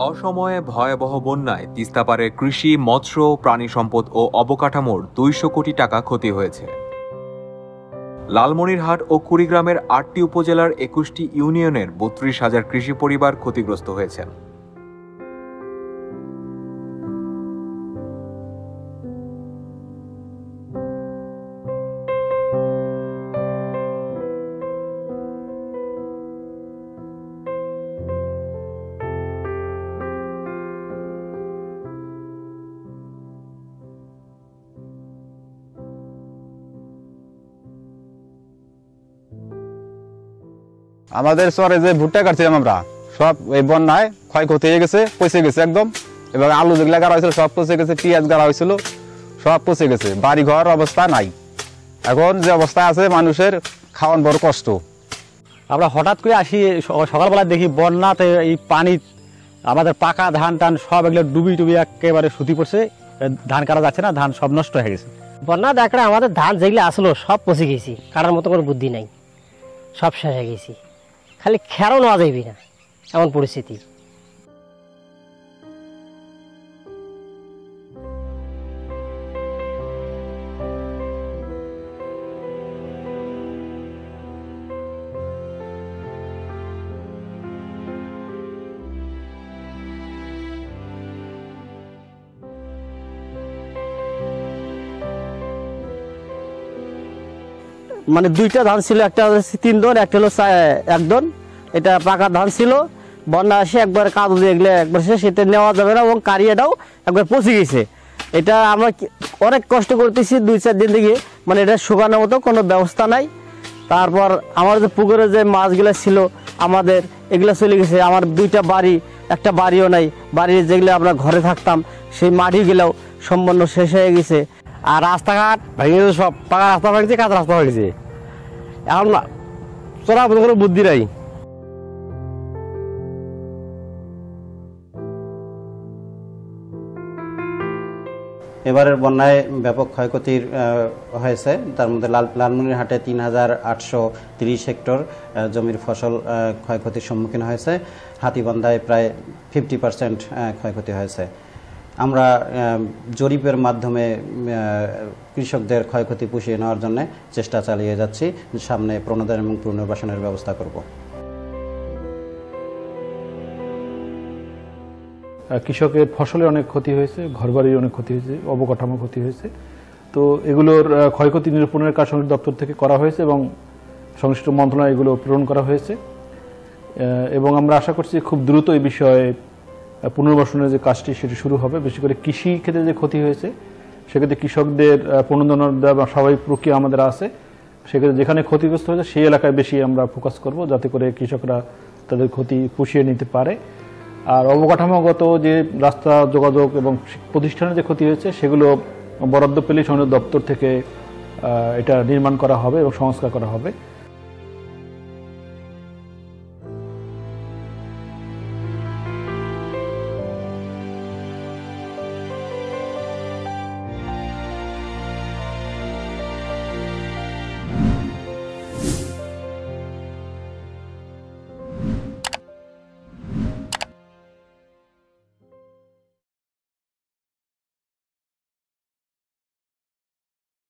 অসময়ে ভয়াবহ বন্যায় তিস্তাপাড়ের কৃষি, মৎস্য, প্রাণী সম্পদ ও অবকাঠামোর দুইশো কোটি টাকা ক্ষতি হয়েছে। লালমনিরহাট ও কুড়িগ্রামের আটটি উপজেলার একুশটি ইউনিয়নের বত্রিশ হাজার কৃষি পরিবার ক্ষতিগ্রস্ত হয়েছেন। আমাদের শহরে যে ভুট্টা কাটছিলাম আমরা সব এই বন্যায় ক্ষয়ক্ষতি হয়ে গেছে পচে গেছে একদম। এবং আলু যেগুলা গাড়া হয়েছিল সব পচে গেছে পেঁয়াজ গাড়া হয়েছিল সব পচে গেছে। বাড়ি ঘর অবস্থা নাই। এখন যে অবস্থা আছে মানুষের খাওয়ান বড় কষ্ট। আমরা হঠাৎ করে আসি সকালবেলা দেখি বন্যাতে এই পানি আমাদের পাকা ধান টান সব এগুলো ডুবি ডুবি একেবারে সুতি পড়ছে। ধান কাটা যাচ্ছে না ধান সব নষ্ট হয়ে গেছে। বন্যা দেখলে আমাদের ধান যেগুলো আসলো সব পচে গেছি। কারোর মতো কোনো বুদ্ধি নাই। সব শেষ হয়ে গেছি। খালি খেরও নেওয়া যাইবি না এমন পরিস্থিতি। মানে দুইটা ধান ছিল, একটা তিন দন, একটা হলো এক দন। এটা পাকা ধান ছিল। বন্যা আসে, একবার কাদু দিয়ে এগুলো একবার শেষ, এটা নেওয়া যাবে না, এবং কারিয়াটাও একবার পচে গেছে। এটা আমরা অনেক কষ্ট করতেছি দুই চার দিন থেকে। মানে এটা শুকানোর মতো কোনো ব্যবস্থা নাই। তারপর আমার যে পুকুরে যে মাছগুলো ছিল, আমাদের এগুলো চলে গেছে। আমার দুইটা বাড়ি, একটা বাড়িও নাই। বাড়ির যেগুলো আমরা ঘরে থাকতাম, সেই মাটিগুলোও সম্পূর্ণ শেষ হয়ে গেছে। আর রাস্তাঘাট ভেঙে সব, পাকা রাস্তা ভেঙেছে, কাঁচা রাস্তা ভেঙেছে। এখন চলা কোনো বুদ্ধি নাই। এবারের বন্যায় ব্যাপক ক্ষয়ক্ষতির হয়েছে। তার মধ্যে লাল লালমনিরহাটে তিন হাজার আটশো তিরিশ হেক্টর জমির ফসল ক্ষয়ক্ষতির সম্মুখীন হয়েছে। হাতিবান্ধায় প্রায় ফিফটি পার্সেন্ট ক্ষয়ক্ষতি হয়েছে। আমরা জরিপের মাধ্যমে কৃষকদের ক্ষয়ক্ষতি পুষিয়ে নেওয়ার জন্য চেষ্টা চালিয়ে যাচ্ছি। সামনে প্রণোদন এবং পুনর্বাসনের ব্যবস্থা করব। কৃষকের ফসলের অনেক ক্ষতি হয়েছে, ঘরবাড়ির অনেক ক্ষতি হয়েছে, অবকাঠামো ক্ষতি হয়েছে। তো এগুলোর ক্ষয়ক্ষতি নিরূপণের কাজ সংশ্লিষ্ট দপ্তর থেকে করা হয়েছে এবং সংশ্লিষ্ট মন্ত্রণালয় এগুলো প্রেরণ করা হয়েছে। এবং আমরা আশা করছি খুব দ্রুত এই বিষয়ে পুনর্বাসনের যে কাজটি সেটি শুরু হবে। বেশি করে কৃষি ক্ষেত্রে যে ক্ষতি হয়েছে সেক্ষেত্রে কৃষকদের আহ, পুনর্দন দেওয়া বা স্বাভাবিক প্রক্রিয়া আমাদের আছে। সেক্ষেত্রে যেখানে ক্ষতিগ্রস্ত হয়েছে সেই এলাকায় বেশি আমরা ফোকাস করব যাতে করে কৃষকরা তাদের ক্ষতি পুষিয়ে নিতে পারে। আর অবকাঠামোগত যে রাস্তা যোগাযোগ এবং প্রতিষ্ঠানের যে ক্ষতি হয়েছে সেগুলো বরাদ্দ পেলে সৈন্য দপ্তর থেকে এটা নির্মাণ করা হবে এবং সংস্কার করা হবে।